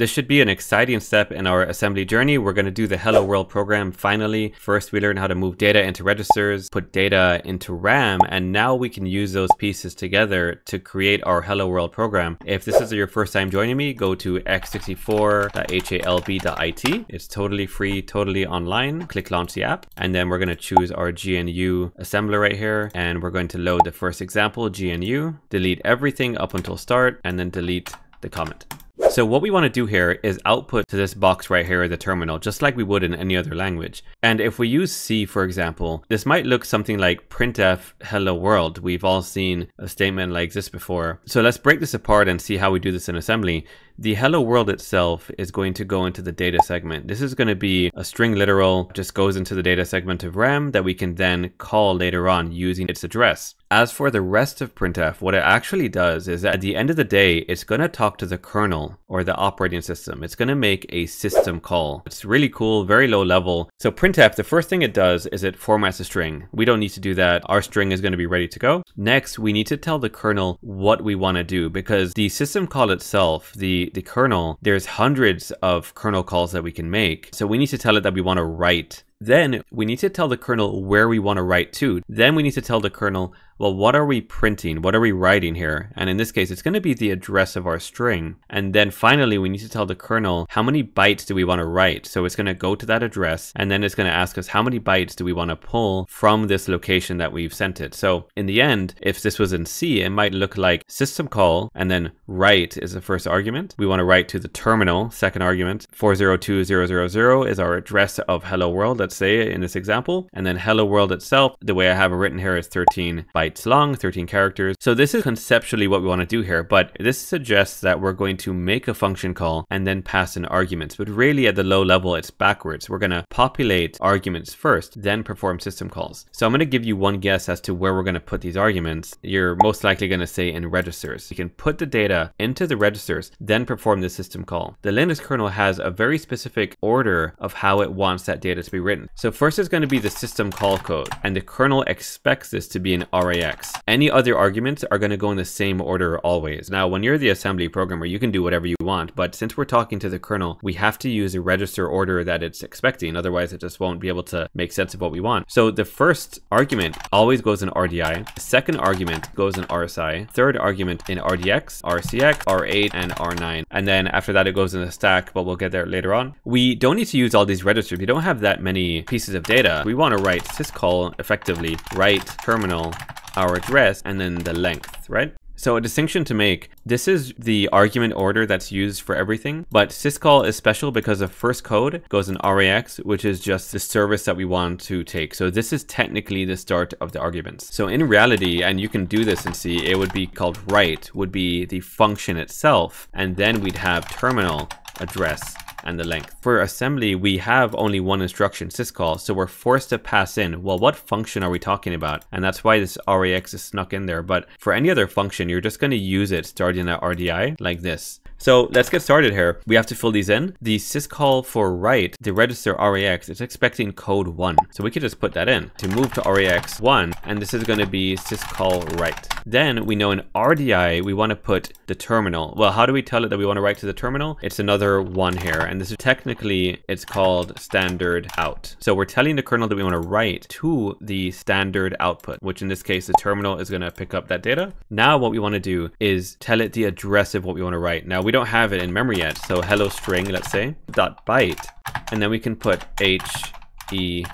This should be an exciting step in our assembly journey. We're going to do the Hello World program finally. First, we learn how to move data into registers, put data into RAM, and now we can use those pieces together to create our Hello World program. If this is your first time joining me, go to x64.halb.it. It's totally free, totally online. Click launch the app, and then we're going to choose our GNU assembler right here, and we're going to load the first example, GNU, delete everything up until start, and then delete the comment. So what we want to do here is output to this box right here, the terminal, just like we would in any other language. And if we use C, for example, this might look something like printf hello world. We've all seen a statement like this before. So let's break this apart and see how we do this in assembly. The hello world itself is going to go into the data segment. This is going to be a string literal, just goes into the data segment of RAM that we can then call later on using its address. As for the rest of printf, what it actually does is at the end of the day, it's going to talk to the kernel or the operating system. It's going to make a system call. It's really cool, very low level. So printf, the first thing it does is it formats a string. We don't need to do that. Our string is going to be ready to go. Next, we need to tell the kernel what we want to do because the system call itself, the, the kernel, there's hundreds of kernel calls that we can make. So we need to tell it that we want to write then we need to tell the kernel where we want to write to. Then we need to tell the kernel well, what are we printing? What are we writing here? And in this case, it's going to be the address of our string. And then finally, we need to tell the kernel how many bytes do we want to write. So it's going to go to that address and then it's going to ask us how many bytes do we want to pull from this location that we've sent it. So in the end, if this was in C, it might look like system call and then write is the first argument. We want to write to the terminal, second argument. 402000 is our address of hello world, let's say in this example. And then hello world itself, the way I have it written here is 13 bytes bytes long, 13 characters. So this is conceptually what we want to do here, but this suggests that we're going to make a function call and then pass in arguments. But really at the low level, it's backwards. We're going to populate arguments first, then perform system calls. So I'm going to give you one guess as to where we're going to put these arguments. You're most likely going to say in registers. You can put the data into the registers, then perform the system call. The Linux kernel has a very specific order of how it wants that data to be written. So first is going to be the system call code, and the kernel expects this to be an Any other arguments are going to go in the same order always. Now, when you're the assembly programmer, you can do whatever you want, but since we're talking to the kernel, we have to use a register order that it's expecting. Otherwise, it just won't be able to make sense of what we want. So the first argument always goes in RDI. The second argument goes in RSI. Third argument in RDX, RCX, R8, and R9. And then after that, it goes in the stack, but we'll get there later on. We don't need to use all these registers. We don't have that many pieces of data. We want to write syscall effectively, write terminal our address, and then the length, right? So a distinction to make, this is the argument order that's used for everything, but syscall is special because the first code goes in RAX, which is just the service that we want to take. So this is technically the start of the arguments. So in reality, and you can do this and see, it would be called write, would be the function itself, and then we'd have terminal address and the length. For assembly, we have only one instruction, syscall, so we're forced to pass in, well, what function are we talking about? And that's why this RAX is snuck in there. But for any other function, you're just going to use it starting at RDI like this. So let's get started here. We have to fill these in. The syscall for write, the register RAX, is expecting code 1. So we could just put that in to move to RAX 1, and this is going to be syscall write. Then we know in RDI, we want to put the terminal. Well, how do we tell it that we want to write to the terminal? It's another one here, and this is technically, it's called standard out. So we're telling the kernel that we want to write to the standard output, which in this case, the terminal is going to pick up that data. Now what we want to do is tell it the address of what we want to write. Now we don't have it in memory yet, so hello string, let's say, dot byte, and then we can put H, E,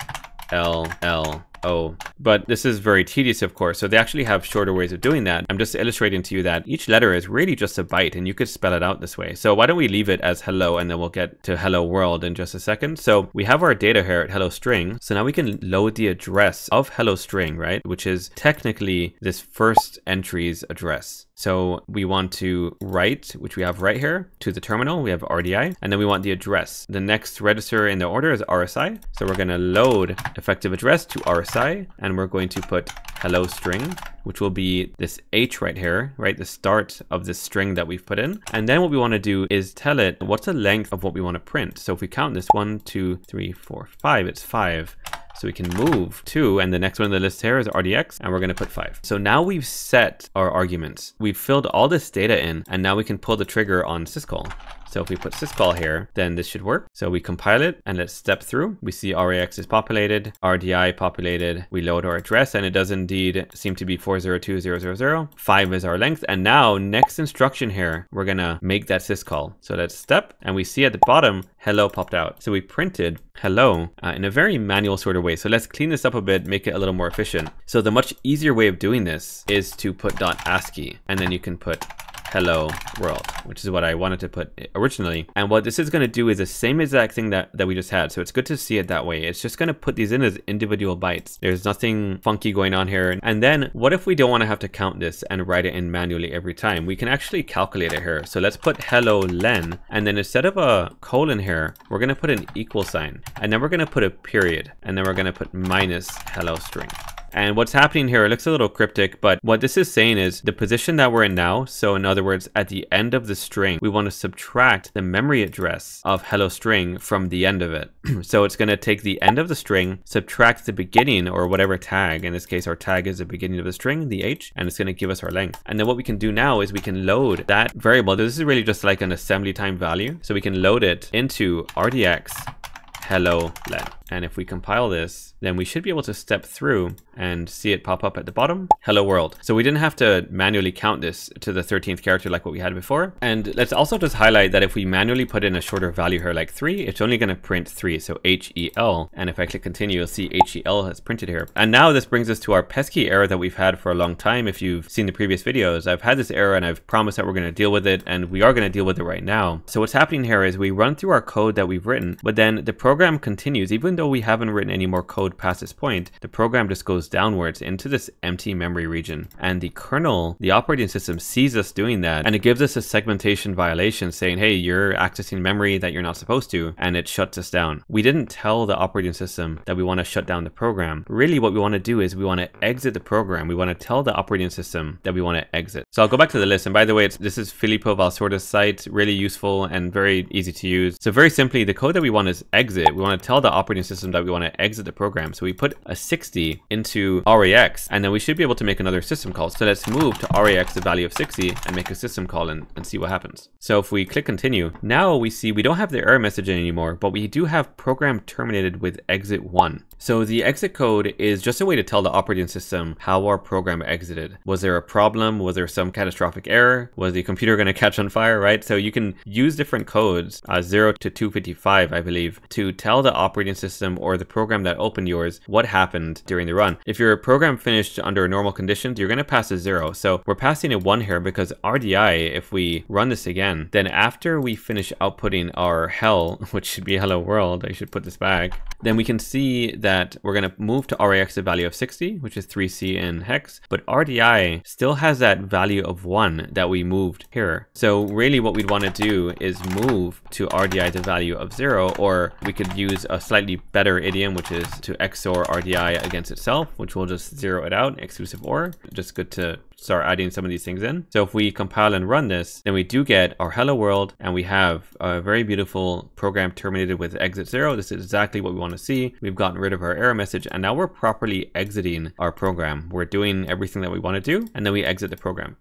L, L, oh. But this is very tedious, of course, so they actually have shorter ways of doing that. I'm just illustrating to you that each letter is really just a byte, and you could spell it out this way. So why don't we leave it as hello, and then we'll get to hello world in just a second. So we have our data here at hello string, so now we can load the address of hello string, right? Which is technically this first entry's address. So we want to write, which we have right here, to the terminal. We have RDI, and then we want the address. The next register in the order is RSI. So we're going to load effective address to RSI, and we're going to put hello string, which will be this H right here, right? The start of the string that we've put in. And then what we want to do is tell it what's the length of what we want to print. So if we count this one, two, three, four, five, it's five. So we can move two, and the next one on the list here is RDX, and we're gonna put five. So now we've set our arguments. We've filled all this data in, and now we can pull the trigger on syscall. So if we put syscall here, then this should work. So we compile it and let's step through. We see RAX is populated, RDI populated. We load our address and it does indeed seem to be 402000. Five is our length. And now next instruction here, we're gonna make that syscall. So let's step and we see at the bottom, hello popped out. So we printed hello uh, in a very manual sort of way. So let's clean this up a bit, make it a little more efficient. So the much easier way of doing this is to put .ascii and then you can put hello world, which is what I wanted to put originally. And what this is going to do is the same exact thing that, that we just had. So it's good to see it that way. It's just going to put these in as individual bytes. There's nothing funky going on here. And then what if we don't want to have to count this and write it in manually every time? We can actually calculate it here. So let's put hello len. And then instead of a colon here, we're going to put an equal sign. And then we're going to put a period. And then we're going to put minus hello string. And what's happening here, it looks a little cryptic, but what this is saying is the position that we're in now. So in other words, at the end of the string, we want to subtract the memory address of hello string from the end of it. so it's going to take the end of the string, subtract the beginning or whatever tag. In this case, our tag is the beginning of the string, the h, and it's going to give us our length. And then what we can do now is we can load that variable. This is really just like an assembly time value. So we can load it into RDX hello len. And if we compile this, then we should be able to step through and see it pop up at the bottom, hello world. So we didn't have to manually count this to the 13th character like what we had before. And let's also just highlight that if we manually put in a shorter value here like 3, it's only going to print 3, so HEL. And if I click continue, you'll see HEL has printed here. And now this brings us to our pesky error that we've had for a long time. If you've seen the previous videos, I've had this error and I've promised that we're going to deal with it, and we are going to deal with it right now. So what's happening here is we run through our code that we've written, but then the program continues, even though we haven't written any more code past this point, the program just goes downwards into this empty memory region. And the kernel, the operating system sees us doing that and it gives us a segmentation violation saying, hey, you're accessing memory that you're not supposed to, and it shuts us down. We didn't tell the operating system that we want to shut down the program. Really what we want to do is we want to exit the program. We want to tell the operating system that we want to exit. So I'll go back to the list. And by the way, this is Filippo Valsorda's site, really useful and very easy to use. So very simply, the code that we want is exit. We want to tell the operating system that we want to exit the program. So we put a 60 into RAX, and then we should be able to make another system call. So let's move to RAX the value of 60 and make a system call and, and see what happens. So if we click continue, now we see we don't have the error message anymore, but we do have program terminated with exit 1. So the exit code is just a way to tell the operating system how our program exited. Was there a problem? Was there some catastrophic error? Was the computer going to catch on fire, right? So you can use different codes, uh, 0 to 255, I believe, to tell the operating system or the program that opened yours what happened during the run. If your program finished under normal conditions, you're going to pass a 0. So we're passing a 1 here because RDI, if we run this again, then after we finish outputting our hell, which should be hello world, I should put this back, then we can see that we're going to move to RAX a value of 60, which is 3C in hex, but RDI still has that value of 1 that we moved here. So really what we'd want to do is move to RDI the value of 0, or we could use a slightly better idiom, which is to XOR RDI against itself, which will just zero it out, exclusive OR. Just good to start adding some of these things in. So if we compile and run this, then we do get our hello world and we have a very beautiful program terminated with exit zero. This is exactly what we want to see. We've gotten rid of our error message and now we're properly exiting our program. We're doing everything that we want to do and then we exit the program.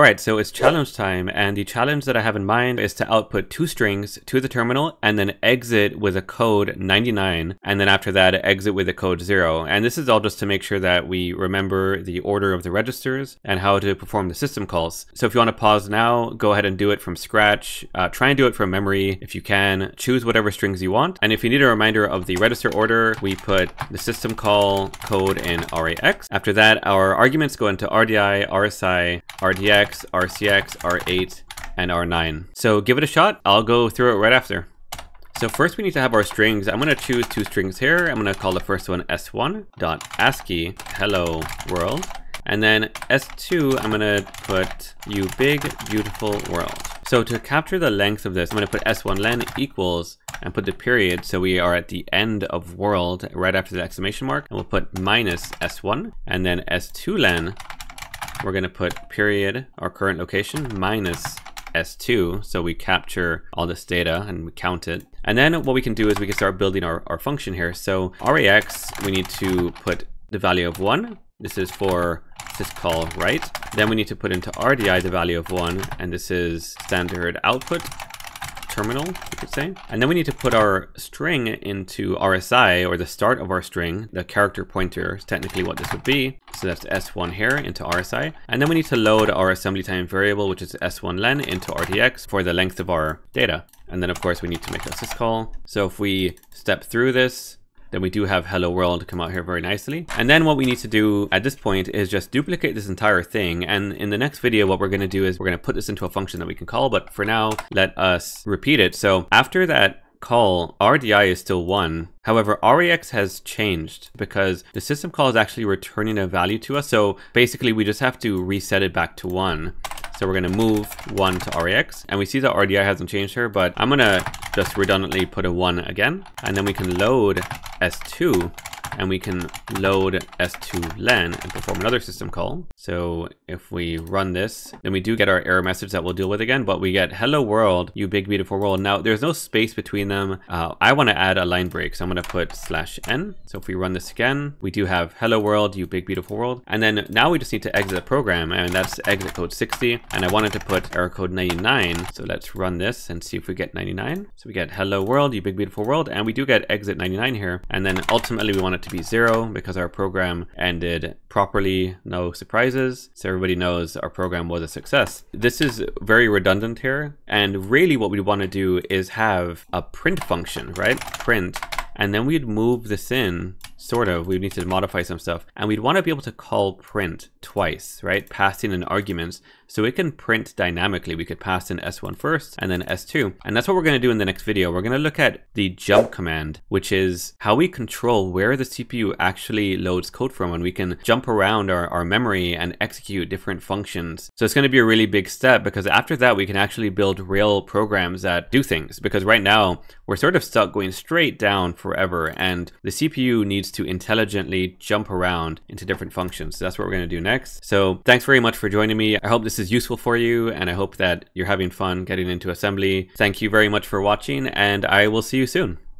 All right, so it's challenge time, and the challenge that I have in mind is to output two strings to the terminal and then exit with a code 99, and then after that, exit with a code 0. And this is all just to make sure that we remember the order of the registers and how to perform the system calls. So if you want to pause now, go ahead and do it from scratch. Uh, try and do it from memory if you can. Choose whatever strings you want. And if you need a reminder of the register order, we put the system call code in RAX. After that, our arguments go into RDI, RSI, RDX, RCX, R8, and R9. So give it a shot. I'll go through it right after. So first we need to have our strings. I'm going to choose two strings here. I'm going to call the first one s1.ascii hello world. And then s2, I'm going to put you big beautiful world. So to capture the length of this, I'm going to put s1 len equals and put the period so we are at the end of world right after the exclamation mark. And we'll put minus s1 and then s2 len we're going to put period, our current location, minus S2, so we capture all this data and we count it. And then what we can do is we can start building our, our function here. So RAX, we need to put the value of 1. This is for syscall write. Then we need to put into RDI the value of 1, and this is standard output. Terminal, you could say. And then we need to put our string into RSI, or the start of our string, the character pointer is technically what this would be. So that's S1 here into RSI. And then we need to load our assembly time variable, which is S1 len into RDX for the length of our data. And then of course we need to make a syscall. So if we step through this, then we do have hello world come out here very nicely. And then what we need to do at this point is just duplicate this entire thing. And in the next video, what we're going to do is we're going to put this into a function that we can call. But for now, let us repeat it. So after that call, RDI is still 1. However, RAX has changed because the system call is actually returning a value to us. So basically, we just have to reset it back to 1. So we're going to move 1 to RAX. And we see that RDI hasn't changed here, but I'm going to just redundantly put a 1 again. And then we can load S2 and we can load S2 len and perform another system call. So if we run this, then we do get our error message that we'll deal with again, but we get hello world, you big beautiful world. Now there's no space between them. Uh, I want to add a line break, so I'm going to put slash n. So if we run this again, we do have hello world, you big beautiful world. And then now we just need to exit the program, and that's exit code 60. And I wanted to put error code 99. So let's run this and see if we get 99. So we get hello world, you big beautiful world, and we do get exit 99 here. And then ultimately we want it to be zero because our program ended properly, no surprises. So everybody knows our program was a success. This is very redundant here. And really what we want to do is have a print function, right? Print. And then we'd move this in sort of, We'd need to modify some stuff. And we'd want to be able to call print twice, right? Passing in arguments so it can print dynamically. We could pass in S1 first and then S2. And that's what we're going to do in the next video. We're going to look at the jump command, which is how we control where the CPU actually loads code from. And we can jump around our, our memory and execute different functions. So it's going to be a really big step because after that, we can actually build real programs that do things. Because right now, we're sort of stuck going straight down forever. And the CPU needs to intelligently jump around into different functions. So that's what we're going to do next. So thanks very much for joining me. I hope this is useful for you and I hope that you're having fun getting into assembly. Thank you very much for watching and I will see you soon.